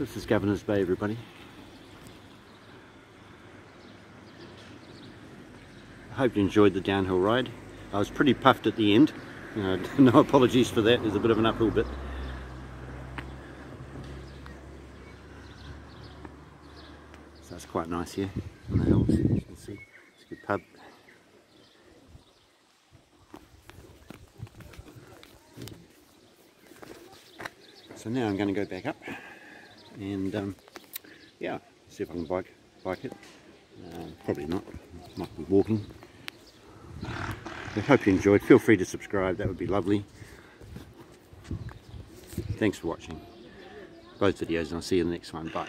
This is Governor's Bay, everybody. I hope you enjoyed the downhill ride. I was pretty puffed at the end. Uh, no apologies for that, there's a bit of an uphill bit. So it's quite nice here on the hills, you can see. It's a good pub. So now I'm going to go back up and um, yeah, see if I can bike, bike it. Uh, probably not, might be walking. I hope you enjoyed. Feel free to subscribe, that would be lovely. Thanks for watching both videos and I'll see you in the next one. Bye.